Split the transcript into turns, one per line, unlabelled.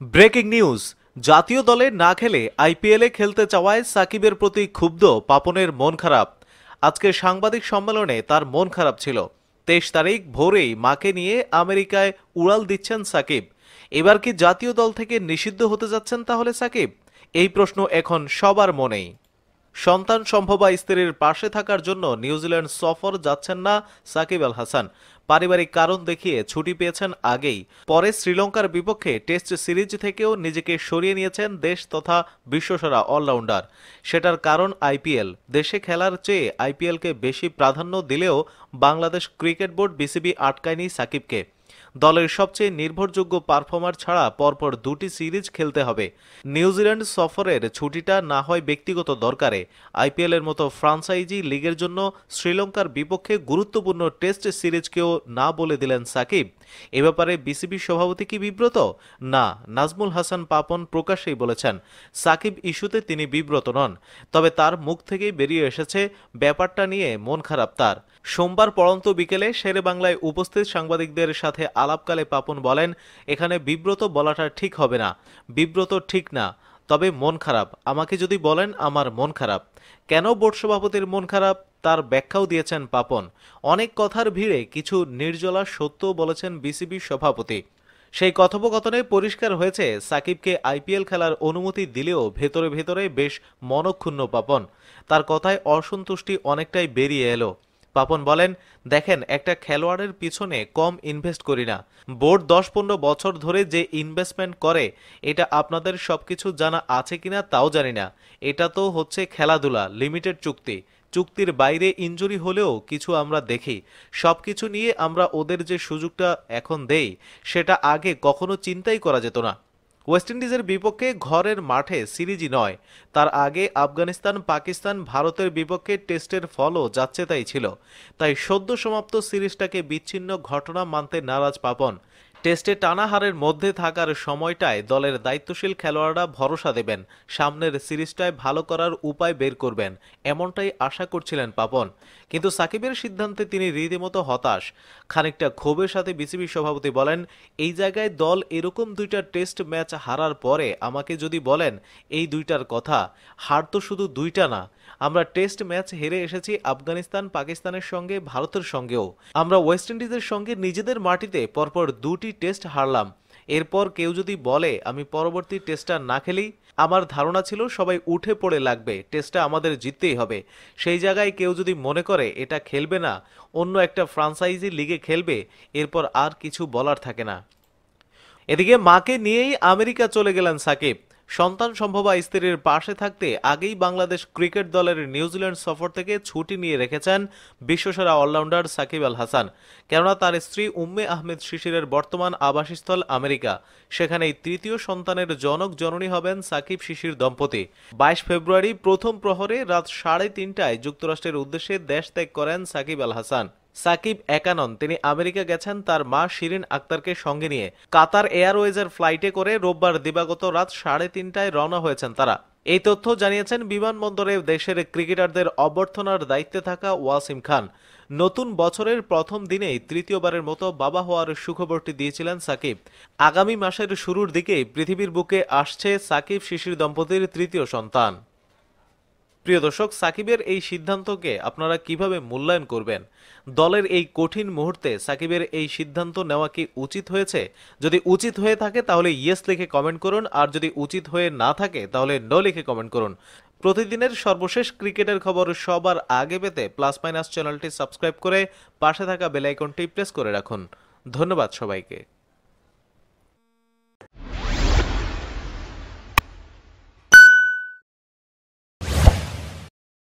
Breaking news, জাতীয় দলে না খেলে আইপিএলে খেলতে চাওয়ায় সাকিবের প্রতি ক্ষুব্ধ পাপনের মন খারাপ। আজকে সাংবাদিক সম্মেলনে তার মন খারাপ ছিল। তেইশ তারিখ ভোরেই মাকে নিয়ে আমেরিকায় উড়াল দিচ্ছেন সাকিব। এবার কি জাতীয় দল থেকে নিষিদ্ধ হতে যাচ্ছেন তাহলে সাকিব? এই প্রশ্ন এখন সবার মনেই। সন্তান সম্ভবা স্ত্রীর পাশে থাকার জন্য নিউজিল্যান্ড সফর যাচ্ছেন না সাকিব আল হাসান। পারিবারিক কারণ দেখিয়ে ছুটি পেয়েছেন আগেই। পরে শ্রীলঙ্কার বিপক্ষে টেস্ট সিরিজ থেকেও নিজেকে সরিয়ে নিয়েছেন দেশ তথা বিশ্বসেরা অলরাউন্ডার। সেটার কারণ আইপিএল। দেশে খেলার চেয়ে আইপিএলকে বেশি প্রাধান্য দিলেও বাংলাদেশ ক্রিকেট বোর্ড বিসিবি আটকায়নি সাকিবকে। দলের সবচেয়ে নির্ভরযোগ্য পারফর্মার ছাড়া পরপর দুটি সিরিজ খেলতে হবে। নিউজিল্যান্ড সফরের ছুটিটা না হয় ব্যক্তিগত দরকারে। আইপিএলের মতো ফ্রান্সাইজি লিগের জন্য শ্রীলঙ্কার বিপক্ষে গুরুত্বপূর্ণ টেস্ট সিরিজকেও না বলে দিলেন সাকিব। এ ব্যাপারে বিসিবি সভাপতি কি বিব্রত? না, নাজমুল হাসান পাপন প্রকাশ্যেই বলেছেন, সাকিব ইস্যুতে তিনি বিব্রত নন। তবে তার মুখ থেকেই বেরিয়ে এসেছে ব্যাপারটা নিয়ে মন খারাপ তার। সোমবার পড়ন্ত বিকেলে শেরে বাংলায় উপস্থিত সাংবাদিকদের সাথে আলাপকালে পাপন বলেন, এখানে বিব্রত বলাটা ঠিক হবে না। বিব্রত ঠিক না। তবে মন খারাপ। আমাকে যদি বলেন, আমার মন খারাপ। কেন বোর্ড সভাপতির মন খারাপ? তার ব্যাখ্যাও দিয়েছেন পাপন। অনেক কথার ভিড়ে কিছু নির্জলা সত্য বলেছেন বিসিবি সভাপতি। সেই কথোপকথনে পরিষ্কার হয়েছে, সাকিবকে আইপিএল খেলার অনুমতি দিলেও ভেতরে ভেতরে বেশ মনক্ষুণ্ণ পাপন। তার কথায় অসন্তুষ্টি অনেকটাই বেরিয়ে এলো। পাপন বলেন, দেখেন, একটা খেলোয়াড়ের পিছনে কম ইনভেস্ট করি না। বোর্ড দশ পনেরো বছর ধরে যে ইনভেস্টমেন্ট করে, এটা আপনাদের সবকিছু জানা আছে কিনা তাও জানি না। এটা তো হচ্ছে খেলাধুলা লিমিটেড চুক্তি। চুক্তির বাইরে ইনজুরি হলেও কিছু আমরা দেখি। সব কিছু নিয়ে আমরা ওদের যে সুযোগটা এখন দেই, সেটা আগে কখনো চিন্তাই করা যেত না। ওয়েস্ট ইন্ডিজের বিপক্ষে ঘরের মাঠে সিরিজই নয়। তার আগে আফগানিস্তান, পাকিস্তান, ভারতের বিপক্ষে টেস্টের ফলও যাচ্ছে তাই ছিল। তাই সদ্য সমাপ্ত সিরিজটাকে বিচ্ছিন্ন ঘটনা মানতে নারাজ পাপন। টেস্টে টানা হারের মধ্যে থাকার সময়টায় দলের দায়িত্বশীল খেলোয়াড়রা ভরসা দেবেন। সামনের সিরিজটায় ভালো করার উপায় বের করবেন, এমনটাই আশা করছিলেন পাপন। কিন্তু সাকিবের সিদ্ধান্তে তিনি রীতিমতো হতাশ। খানিকটা ক্ষোভের সাথে বিসিবি সভাপতি বলেন, এই জায়গায় দল এরকম দুইটা টেস্ট ম্যাচ হারার পরে আমাকে যদি বলেন, এই দুইটার কথা, হার তো শুধু দুইটা না। আমরা টেস্ট ম্যাচ হেরে এসেছি আফগানিস্তান পাকিস্তানের সঙ্গে, ভারতের সঙ্গেও। আমরা ওয়েস্ট ইন্ডিজের সঙ্গে নিজেদের মাটিতে পরপর দুটি টেস্ট হারলাম। এরপর কেউ যদি বলে, আমি পরবর্তী টেস্টটা না খেলি, আমার ধারণা ছিল সবাই উঠে পড়ে লাগবে। টেস্টটা আমাদের জিততেই হবে। সেই জায়গায় কেউ যদি মনে করে, এটা খেলবে না, অন্য একটা ফ্রান্সাইজি লিগে খেলবে, এরপর আর কিছু বলার থাকে না। এদিকে মাকে নিয়েই আমেরিকা চলে গেলেন সাকিব। সন্তান সম্ভবা স্ত্রীর পাশে থাকতে আগেই বাংলাদেশ ক্রিকেট দলের নিউজিল্যান্ড সফর থেকে ছুটি নিয়ে রেখেছেন বিশ্বসেরা অলরাউন্ডার সাকিব আল হাসান। কেননা তার স্ত্রী উম্মে আহমেদ শিশিরের বর্তমান আবাসস্থল আমেরিকা। সেখানেই তৃতীয় সন্তানের জনক জননী হবেন সাকিব শিশির দম্পতি। বাইশ ফেব্রুয়ারি প্রথম প্রহরে রাত সাড়ে তিনটায় যুক্তরাষ্ট্রের উদ্দেশ্যে দেশ ত্যাগ করেন সাকিব আল হাসান। সাকিব একানন। তিনি আমেরিকা গেছেন তার মা শিরিন আক্তারকে সঙ্গে নিয়ে। কাতার এয়ারওয়েজের ফ্লাইটে করে রোববার দিবাগত রাত সাড়ে তিনটায় রওনা হয়েছেন তারা। এই তথ্য জানিয়েছেন বিমানবন্দরে দেশের ক্রিকেটারদের অভ্যর্থনার দায়িত্বে থাকা ওয়াসিম খান। নতুন বছরের প্রথম দিনেই তৃতীয়বারের মতো বাবা হওয়ার সুখবরটি দিয়েছিলেন সাকিব। আগামী মাসের শুরুর দিকেই পৃথিবীর বুকে আসছে সাকিব শিশির দম্পতির তৃতীয় সন্তান। প্রিয় দর্শক, সাকিবের এই সিদ্ধান্তকে আপনারা কীভাবে মূল্যায়ন করবেন? দলের এই কঠিন মুহূর্তে সাকিবের এই সিদ্ধান্ত নেওয়া কি উচিত হয়েছে? যদি উচিত হয়ে থাকে, তাহলে ইয়েস লিখে কমেন্ট করুন, আর যদি উচিত হয়ে না থাকে, তাহলে নো লিখে কমেন্ট করুন। প্রতিদিনের সর্বশেষ ক্রিকেটের খবর সবার আগে পেতে প্লাস মাইনাস চ্যানেলটি সাবস্ক্রাইব করে পাশে থাকা বেলাইকনটি প্রেস করে রাখুন। ধন্যবাদ সবাইকে।